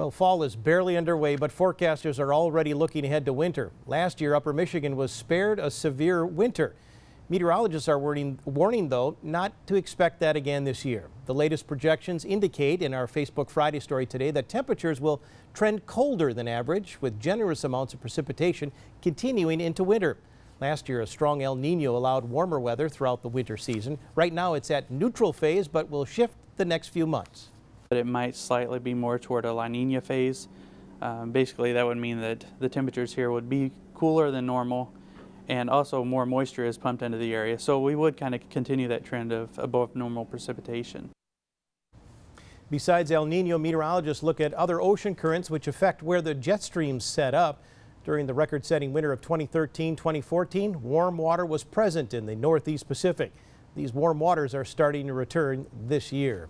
Well, fall is barely underway, but forecasters are already looking ahead to winter. Last year, Upper Michigan was spared a severe winter. Meteorologists are warning, warning, though, not to expect that again this year. The latest projections indicate in our Facebook Friday story today that temperatures will trend colder than average, with generous amounts of precipitation continuing into winter. Last year, a strong El Nino allowed warmer weather throughout the winter season. Right now, it's at neutral phase, but will shift the next few months. But it might slightly be more toward a La Nina phase. Um, basically, that would mean that the temperatures here would be cooler than normal and also more moisture is pumped into the area. So we would kind of continue that trend of above normal precipitation. Besides El Nino, meteorologists look at other ocean currents which affect where the jet streams set up. During the record-setting winter of 2013-2014, warm water was present in the northeast Pacific. These warm waters are starting to return this year.